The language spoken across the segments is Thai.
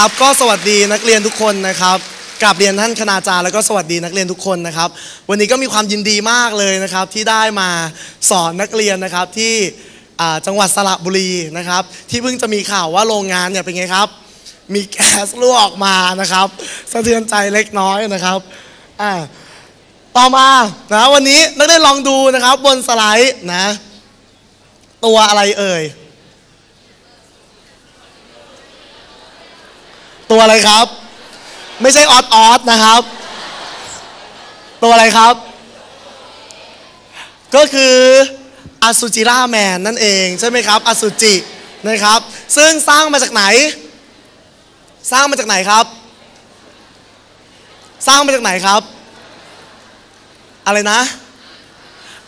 ครับก็สวัสดีนักเรียนทุกคนนะครับกราบเรียนท่านคณาจารย์แล้วก็สวัสดีนักเรียนทุกคนนะครับ วันนี้ก็มีความยินดีมากเลยนะครับที่ได้มาสอนนักเรียนนะครับที่จังหวัดสระบุรีนะครับ ที่เพิ่งจะมีข่าวว่าโรงงานเนี่ยเป็นไงครับ มีแก๊สรั่วออกมานะครับสะเทือนใจเล็กน้อยนะครับอ่าต่อมานะวันนี้นักเรียนลองดูนะครับบนสไลด์นะตัวอะไรเอ่ย ตัวอะไรครับ ไม่ใช่ออดออดนะครับ ตัวอะไรครับ ก็คืออสุจิราแมนนั่นเองใช่ไหมครับ อสุจินะครับ ซึ่งสร้างมาจากไหน สร้างมาจากไหนครับ สร้างมาจากไหนครับ อะไรนะ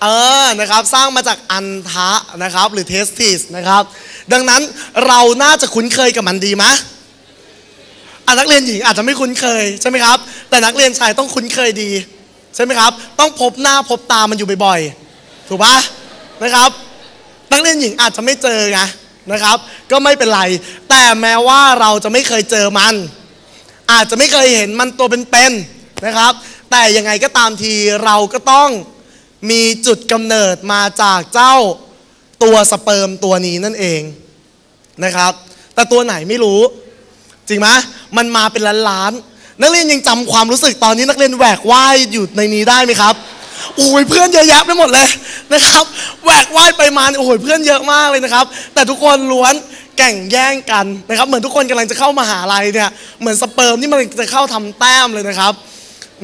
เออ นะครับ สร้างมาจากอันทะนะครับ หรือเทสติสนะครับ ดังนั้นเราน่าจะคุ้นเคยกับมันดีไหม อะนักเรียนหญิงอาจจะไม่คุ้นเคยใช่ไหมครับ แต่นักเรียนชายต้องคุ้นเคยดีใช่ไหมครับ ต้องพบหน้าพบตามันอยู่บ่อยๆ ถูกปะนะครับ นักเรียนหญิงอาจจะไม่เจอไงนะครับ ก็ไม่เป็นไร แต่แม้ว่าเราจะไม่เคยเจอมัน อาจจะไม่เคยเห็นมันตัวเป็นๆนะครับ แต่ยังไงก็ตามทีเราก็ต้องมีจุดกำเนิดมาจากเจ้าตัวสเปิร์มตัวนี้นั่นเองนะครับ แต่ตัวไหนไม่รู้ จริงไหมมันมาเป็นล้านล้านๆนักเรียนยังจำความรู้สึกตอนนี้นักเรียนแหวกว่ายอยู่ในนี้ได้ไหมครับโอ้ยเพื่อนเยอะแยะไปหมดเลยนะครับแหวกว่ายไปมาโอ้ยเพื่อนเยอะมากเลยนะครับ แต่ทุกคนล้วนแข่งแย่งกันนะครับเหมือนทุกคนกำลังจะเข้ามหาลัยเนี่ยเหมือนสเปิร์มที่มันจะเข้าทำแต้มเลยนะครับ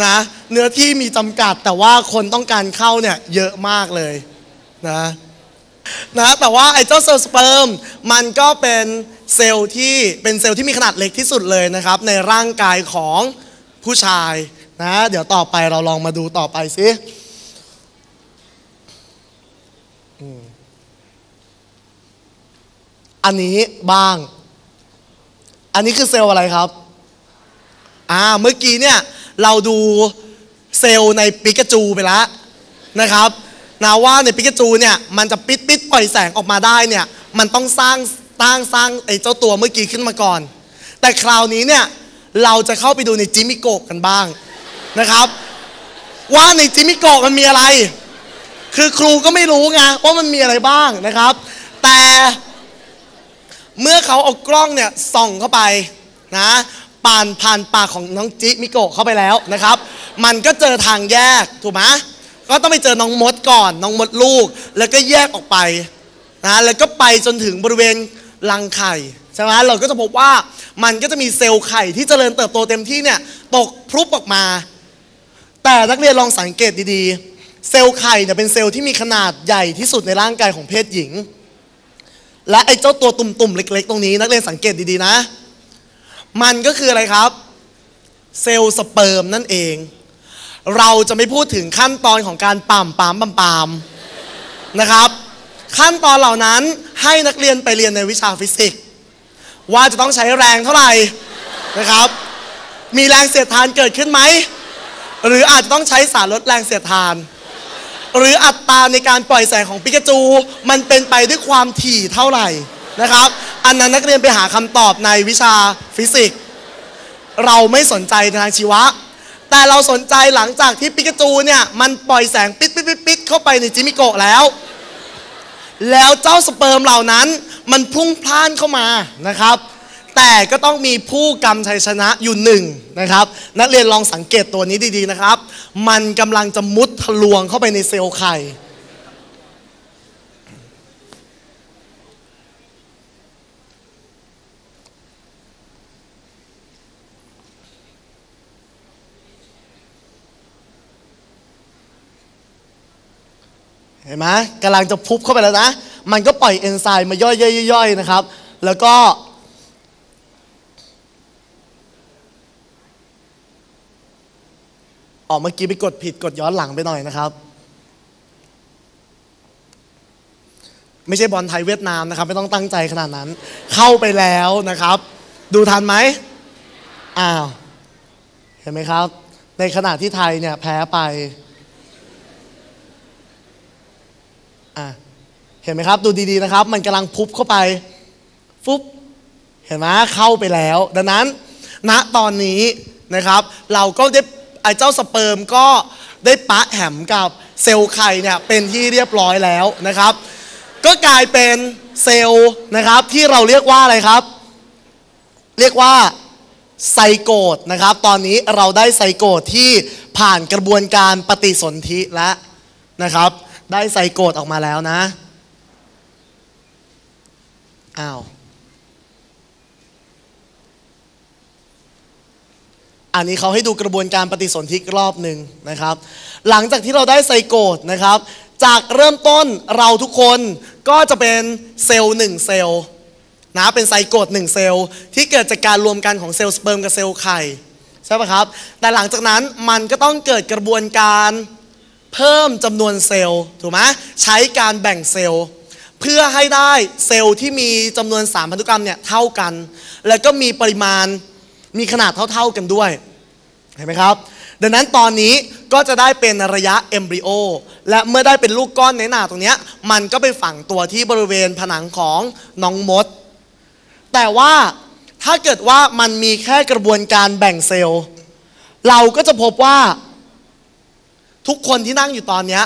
นะเนื้อที่มีจำกัดแต่ว่าคนต้องการเข้าเนี่ยเยอะมากเลยนะนะแต่ว่าไอ้เจ้าเซลล์สเปิร์มมันก็เป็น เซลล์ที่เป็นเซลล์ที่มีขนาดเล็กที่สุดเลยนะครับ ในร่างกายของผู้ชายนะ เดี๋ยวต่อไปเราลองมาดูต่อไปสิอืมอันนี้บ้าง อันนี้คือเซลล์อะไรครับ อ่า เมื่อกี้เนี่ย เราดูเซลล์ในปิกาจูไปแล้วนะครับนะว่าในปิกาจูเนี่ย มันจะปิดปิดปล่อยแสงออกมาได้เนี่ย มันต้องสร้าง ตั้งสร้างไอ้เจ้าตัวเมื่อกี้ขึ้นมาก่อน แต่คราวนี้เนี่ยเราจะเข้าไปดูในจิมิโกะกันบ้างนะครับ ว่าในจิมิโกะมันมีอะไร คือครูก็ไม่รู้ไงว่ามันมีอะไรบ้างนะครับ แต่เมื่อเขาเอากล้องเนี่ยส่องเข้าไปนะผ่านผ่านปากของน้องจิมิโกะเข้าไปแล้วนะครับ มันก็เจอทางแยกถูกไหมก็ต้องไปเจอน้องมดก่อน น้องมดลูก แล้วก็แยกออกไปนะแล้วก็ไปจนถึงบริเวณ รังไข่ใช่ไหมเราก็จะพบว่ามันก็จะมีเซลล์ไข่ที่เจริญเติบโตเต็มที่เนี่ยตกพรุบออกมา แต่นักเรียนลองสังเกตดีๆ เซลล์ไข่เนี่ยเป็นเซลล์ที่มีขนาดใหญ่ที่สุดในร่างกายของเพศหญิง และไอ้เจ้าตัวตุ่มๆเล็ก ๆ ตรงนี้นักเรียนสังเกตดีๆนะ มันก็คืออะไรครับ เซลล์สเปิร์มนั่นเอง เราจะไม่พูดถึงขั้นตอนของการปั่มปามปามปามนะครับ ขั้นตอนเหล่านั้นให้นักเรียนไปเรียนในวิชาฟิสิกส์ว่าจะต้องใช้แรงเท่าไหร่นะครับ มีแรงเสียดทานเกิดขึ้นไหม หรืออาจจะต้องใช้สารลดแรงเสียดทาน หรืออัตราในการปล่อยแสงของปิกาจู มันเป็นไปด้วยความถี่เท่าไหร่นะครับ อันนั้นนักเรียนไปหาคำตอบในวิชาฟิสิกส์เราไม่สนใจทางชีวะ แต่เราสนใจหลังจากที่ปิกาจูเนี่ยมันปล่อยแสงปิดปิดปิดปิดเข้าไปในจิมิโกะแล้ว แล้วเจ้าสเปิร์มเหล่านั้น มันพุ่งพล่านเข้ามานะครับ แต่ก็ต้องมีผู้กำชัยชนะอยู่หนึ่งนะครับ นักเรียนลองสังเกตตัวนี้ดีๆนะครับ มันกำลังจะมุดทะลวงเข้าไปในเซลล์ไข่ ห็นไหมกำลังจะพุบเข้าไปแล้วนะ มันก็ปล่อยเอนไซม์มาย่อยๆๆๆนะครับ แล้วก็ ออกเมื่อกี้ไปกดผิดกดย้อนหลังไปหน่อยนะครับ ไม่ใช่บอลไทยเวียดนามนะครับ ไม่ต้องตั้งใจขนาดนั้น เข้าไปแล้วนะครับ ดูทันไหมอ้าว เห็นไหมครับ ในขณะที่ไทยเนี่ยแพ้ไป อะเห็นไหมครับ ดูดีๆนะครับ มันกำลังพุบเข้าไป ฟุบเห็นไหมเข้าไปแล้ว ดังนั้น ณตอนนี้นะครับ เราก็ได้ไอ้เจ้าสเปิร์มก็ได้ปะแหมกับเซลล์ไข่เนี่ยเป็นที่เรียบร้อยแล้วนะครับ ก็กลายเป็นเซลล์นะครับที่เราเรียกว่าอะไรครับ เรียกว่าไซโกตนะครับ ตอนนี้เราได้ไซโกตที่ผ่านกระบวนการปฏิสนธิแล้วนะครับ ได้ไซโกตออกมาแล้วนะ อ้าว อันนี้เขาให้ดูกระบวนการปฏิสนธิรอบหนึ่งนะครับ หลังจากที่เราได้ไซโกตนะครับ จากเริ่มต้นเราทุกคนก็จะเป็นเซลล์หนึ่งเซลล์นะเป็นไซโกตหนึ่งเซลล์ที่เกิดจากการรวมกันของเซลล์สเปิร์มกับเซลล์ไข่ใช่ไหมครับ แต่หลังจากนั้นมันก็ต้องเกิดกระบวนการ เพิ่มจำนวนเซลล์ถูกไหมใช้การแบ่งเซลล์ เพื่อให้ได้เซลล์ที่มีจำนวนสารพันธุกรรมเนี่ยเท่ากัน แล้วก็มีปริมาณมีขนาดเท่าๆกันด้วย เห็นไหมครับ ดังนั้นตอนนี้ก็จะได้เป็นระยะเอมบริโอและเมื่อได้เป็นลูกก้อนในหนาตรงนี้มันก็ไปฝังตัวที่บริเวณผนังของน้องมด แต่ว่าถ้าเกิดว่ามันมีแค่กระบวนการแบ่งเซลล์ เราก็จะพบว่า ทุกคนที่นั่งอยู่ตอนนี้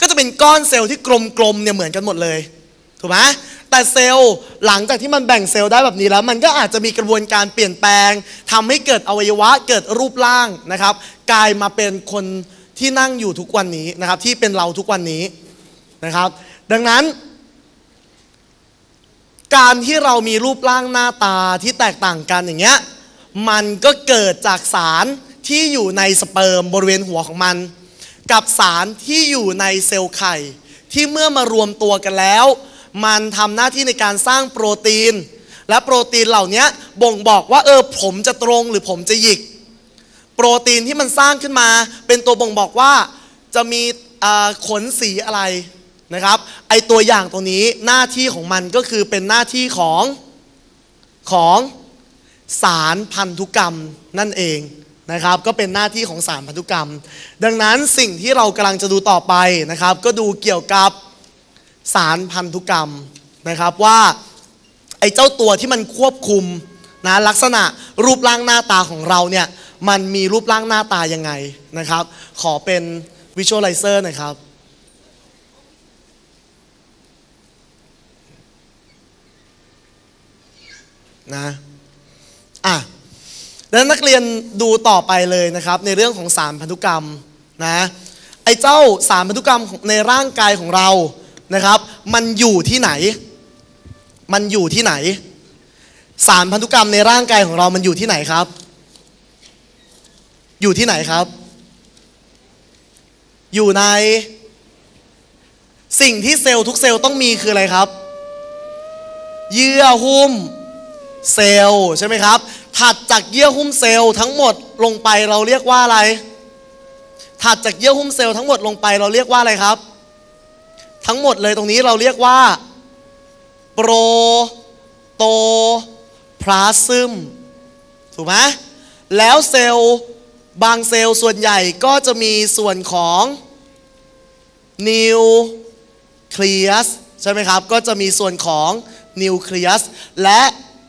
ก็จะเป็นก้อนเซลล์ที่กลมๆเนี่ยเหมือนกันหมดเลยถูกไหมแต่เซลล์หลังจากที่มันแบ่งเซลล์ได้แบบนี้แล้ว มันก็อาจจะมีกระบวนการเปลี่ยนแปลงทำให้เกิดอวัยวะเกิดรูปร่างนะครับ กลายมาเป็นคนที่นั่งอยู่ทุกวันนี้นะครับ ที่เป็นเราทุกวันนี้นะครับ ดังนั้น การที่เรามีรูปร่างหน้าตาที่แตกต่างกันอย่างเงี้ยมันก็เกิดจากสารที่อยู่ในสเปิร์มบริเวณหัวของมัน กับสารที่อยู่ในเซลล์ไข่ ที่เมื่อมารวมตัวกันแล้ว มันทำหน้าที่ในการสร้างโปรตีน และโปรตีนเหล่านี้บ่งบอกว่าเออผมจะตรงหรือผมจะหยิก โปรตีนที่มันสร้างขึ้นมา เป็นตัวบ่งบอกว่าจะมีขนสีอะไรนะครับ ไอตัวอย่างตัวนี้หน้าที่ของมันก็คือเป็นหน้าที่ของของสารพันธุกรรมนั่นเอง นะครับก็เป็นหน้าที่ของสารพันธุกรรม ดังนั้นสิ่งที่เรากำลังจะดูต่อไปนะครับ ก็ดูเกี่ยวกับสารพันธุกรรมนะครับว่าไอ้เจ้าตัวที่มันควบคุมนะลักษณะรูปร่างหน้าตาของเราเนี่ยมันมีรูปร่างหน้าตายังไงนะครับ ขอเป็น Visualizer หน่อยครับนะอะ แล้วนักเรียนดูต่อไปเลยนะครับ ในเรื่องของสารพันธุกรรมนะไอ้เจ้าสารพันธุกรรมในร่างกายของเรานะครับ มันอยู่ที่ไหน มันอยู่ที่ไหน สารพันธุกรรมในร่างกายของเรามันอยู่ที่ไหนครับ อยู่ที่ไหนครับ อยู่ใน สิ่งที่เซลล์ทุกเซลล์ต้องมีคืออะไรครับ เยื่อหุ้มเซลล์ใช่ไหมครับ ถัดจากเยื่อหุ้มเซลล์ทั้งหมดลงไปเราเรียกว่าอะไร ถัดจากเยื่อหุ้มเซลล์ทั้งหมดลงไปเราเรียกว่าอะไรครับ ทั้งหมดเลยตรงนี้เราเรียกว่าโปรโตพลาซึมถูกไหมแล้วเซลล์บางเซลล์ส่วนใหญ่ก็จะมีส่วนของนิวเคลียสใช่ไหมครับ ก็จะมีส่วนของนิวเคลียสและ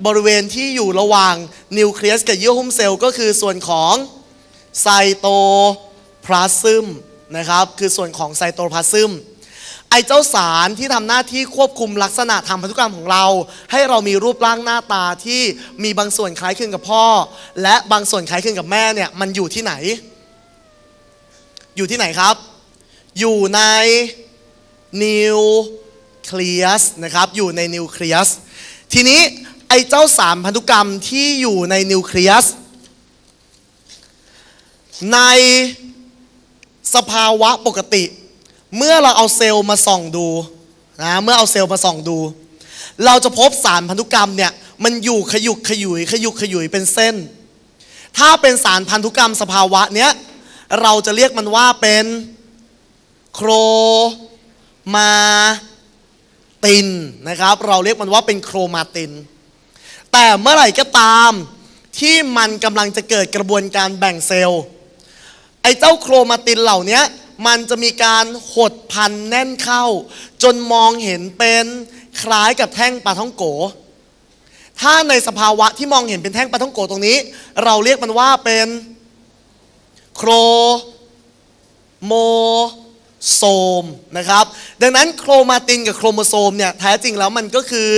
บริเวณที่อยู่ระหว่างนิวเคลียสกับเยื่อหุ้มเซลล์ก็คือส่วนของไซโตพลาซึมนะครับคือส่วนของไซโตพลาซึมไอเจ้าสารที่ทำหน้าที่ควบคุมลักษณะทางพันธุกรรมของเรา ให้เรามีรูปร่างหน้าตาที่มีบางส่วนคล้ายคลึงกับพ่อ และบางส่วนคล้ายคลึงกับแม่เนี่ยมันอยู่ที่ไหน อยู่ที่ไหนครับ อยู่ในนิวเคลียสนะครับอยู่ในนิวเคลียสทีนี้ ไอ้เจ้าสารพันธุกรรมที่อยู่ในนิวเคลียส ในสภาวะปกติ เมื่อเราเอาเซลล์มาส่องดูนะเมื่อเอาเซลล์มาส่องดู เราจะพบสารพันธุกรรมเนี่ยมันอยู่ขยุกขยุยขยุกขยุยเป็นเส้น ถ้าเป็นสารพันธุกรรมสภาวะเนี้ยเราจะเรียกมันว่าเป็นโครมาตินนะครับ เราเรียกมันว่าเป็นโครมาติน แต่เมื่อไหร่ก็ตามที่มันกำลังจะเกิดกระบวนการแบ่งเซลล์ ไอ้เจ้าโครมาตินเหล่านี้มันจะมีการหดพันแน่นเข้า จนมองเห็นเป็นคล้ายกับแท่งปลาท่องโก ถ้าในสภาวะที่มองเห็นเป็นแท่งปลาท่องโกตรงนี้ เราเรียกมันว่าเป็นโครโมโซมนะครับ ดังนั้นโครมาตินกับโครโมโซมเนี่ยแท้จริงแล้วมันก็คือ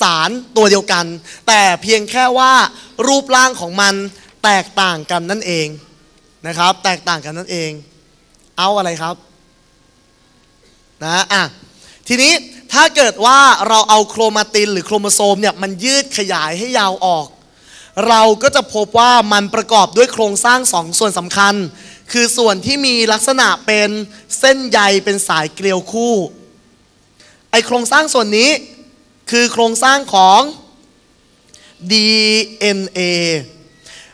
สารตัวเดียวกัน แต่เพียงแค่ว่ารูปร่างของมันแตกต่างกันนั่นเองนะครับ แตกต่างกันนั่นเอง เอาอะไรครับนะอะทีนี้ถ้าเกิดว่าเราเอาโครมาตินหรือโครโมโซมเนี่ยมันยืดขยายให้ยาวออก เราก็จะพบว่ามันประกอบด้วยโครงสร้างสองส่วนสำคัญ คือส่วนที่มีลักษณะเป็นเส้นใยเป็นสายเกลียวคู่ไอโครงสร้างส่วนนี้ คือโครงสร้างของ DNA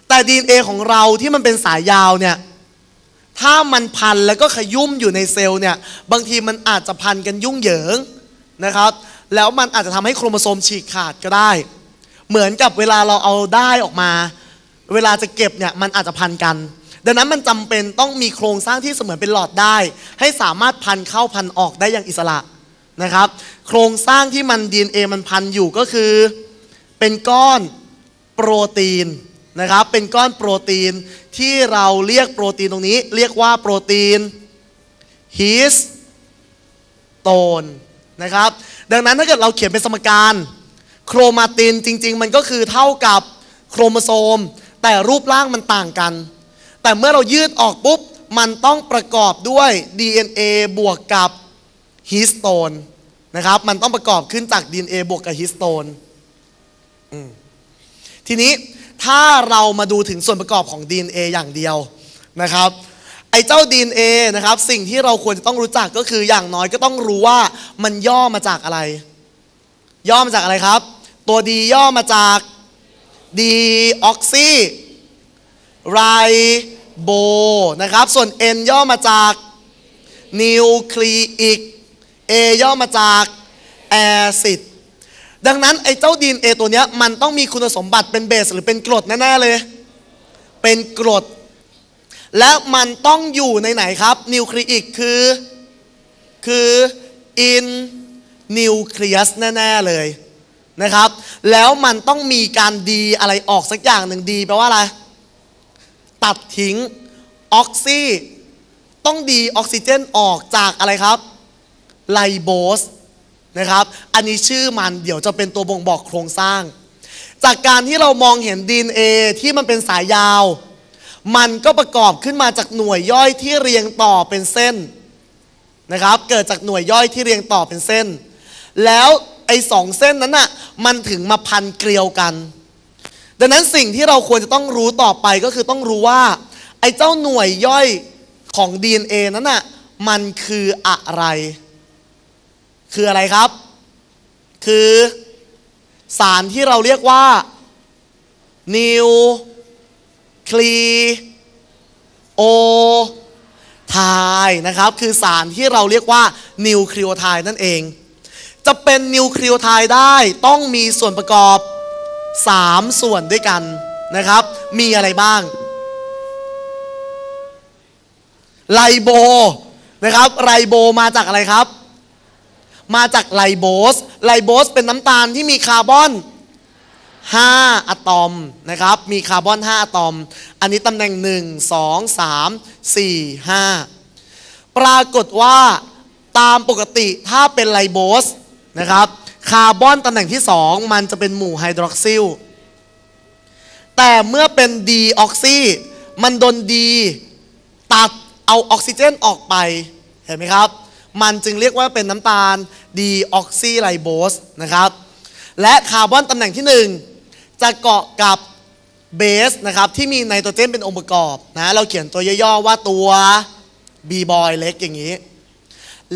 แต่ DNA ของเราที่มันเป็นสายยาวเนี่ยถ้ามันพันแล้วก็ขยุ่มอยู่ในเซลล์เนี่ยบางทีมันอาจจะพันกันยุ่งเหยิงนะครับ แล้วมันอาจจะทำให้โครโมโซมฉีกขาดก็ได้ เหมือนกับเวลาเราเอาได้ออกมา เวลาจะเก็บเนี่ยมันอาจจะพันกัน ดังนั้นมันจำเป็นต้องมีโครงสร้างที่เสมือนเป็นหลอดได้ ให้สามารถพันเข้าพันออกได้อย่างอิสระ นะครับ โครงสร้างที่มัน DNA มันพันอยู่ก็คือ เป็นก้อนโปรตีนนะครับ เป็นก้อนโปรตีนที่เราเรียกโปรตีนตรงนี้ เรียกว่าโปรตีนฮิสโตนนะครับ ดังนั้นถ้าเกิดเราเขียนเป็นสมการ โครมาตินจริง ๆ มันก็คือเท่ากับโครโมโซม แต่รูปร่างมันต่างกัน แต่เมื่อเรายืดออกปุ๊บ มันต้องประกอบด้วย DNA บวกกับ ฮิสโตนนะครับ มันต้องประกอบขึ้นจาก DNA บวกกับฮิสโตนทีนี้ถ้าเรามาดูถึงส่วนประกอบของ DNA อย่างเดียวนะครับ ไอ้เจ้า DNA นะครับ สิ่งที่เราควรจะต้องรู้จักก็คืออย่างน้อยก็ต้องรู้ว่ามันย่อมาจากอะไร ย่อมาจากอะไรครับ ตัว D ย่อมาจากดีออกซีไรโบนะครับ ส่วน N ย่อมาจากนิวคลีอิก A ย่อมาจากแอซิดดังนั้นไอ้เจ้าดีนเอตัวเนี้ยมันต้องมีคุณสมบัติเป็นเบสหรือเป็นกรดแน่ๆเลย เป็นกรด และมันต้องอยู่ในไหนครับ นิวคลีอิกคือ คืออินนิวเคลียสแน่ๆเลยนะครับ แล้วมันต้องมีการดีอะไรออกสักอย่างหนึ่งดีแปลว่าอะไร ตัดทิ้งออกซิต้องดีออกซิเจนออกจากอะไรครับ ไลโบสนะครับ อันนี้ชื่อมันเดี๋ยวจะเป็นตัวบ่งบอกโครงสร้าง จากการที่เรามองเห็น DNA ที่มันเป็นสายยาว มันก็ประกอบขึ้นมาจากหน่วยย่อยที่เรียงต่อเป็นเส้นนะครับ เกิดจากหน่วยย่อยที่เรียงต่อเป็นเส้น แล้วไอ้สองเส้นนั้นน่ะมันถึงมาพันเกลียวกัน ดังนั้นสิ่งที่เราควรจะต้องรู้ต่อไปก็คือต้องรู้ว่า ไอ้เจ้าหน่วยย่อยของ DNA นั้นน่ะมันคืออะไร คืออะไรครับ คือสารที่เราเรียกว่านิวคลีโอไทนะครับ คือสารที่เราเรียกว่านิวคลีโอไทนั่นเอง จะเป็นนิวคลีโอไทได้ต้องมีส่วนประกอบ 3 ส่วนด้วยกันนะครับ มีอะไรบ้างไรโบนะครับ ไรโบมาจากอะไรครับ มาจากไรโบส ไรโบสเป็นน้ำตาลที่มีคาร์บอน 5 อะตอมนะครับ มีคาร์บอน 5 อะตอม อันนี้ตำแหน่ง 1 2 3 4 5 ปรากฏว่าตามปกติถ้าเป็นไรโบสนะครับ คาร์บอนตำแหน่งที่ 2 มันจะเป็นหมู่ไฮดรอกซิล แต่เมื่อเป็นดีออกซีมันโดนดีตัดเอาออกซิเจนออกไป เห็นไหมครับ มันจึงเรียกว่าเป็นน้ำตาลดีออกซิไลโบสนะครับ และคาร์บอนตำแหน่งที่ 1 จะเกาะกับเบสนะครับที่มีไนโตรเจนเป็นองค์ประกอบนะเราเขียนตัวย่อๆว่าตัว B บอยเล็กอย่างนี้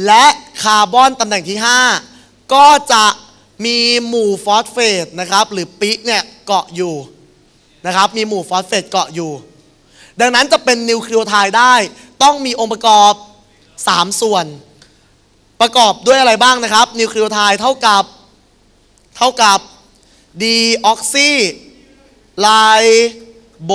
และคาร์บอนตำแหน่งที่ 5 ก็จะมีหมู่ฟอสเฟตนะครับหรือปิกเนี่ยเกาะอยู่นะครับมีหมู่ฟอสเฟตเกาะอยู่ ดังนั้นจะเป็นนิวคลีโอไทด์ได้ต้องมีองค์ประกอบ 3 ส่วน ประกอบด้วยอะไรบ้างนะครับ นิวคลีโอไทด์เท่ากับ เท่ากับดีออกซีไรโบ